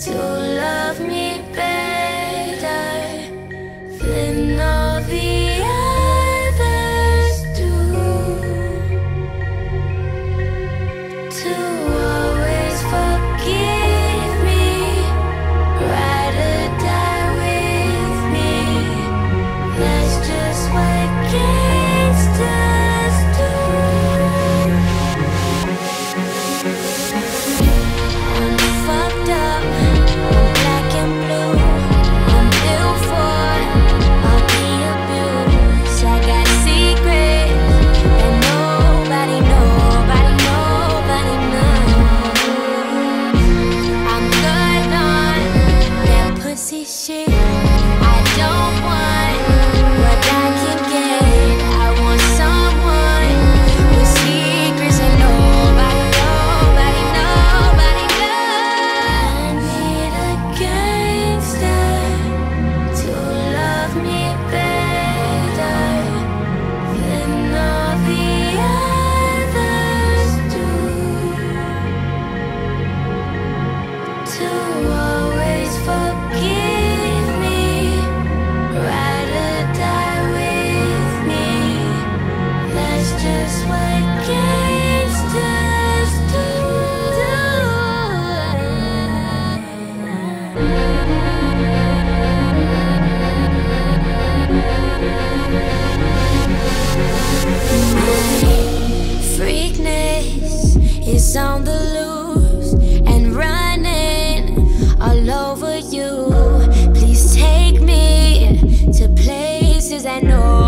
to love me better than all the was on the loose and running all over you. Please take me to places I know.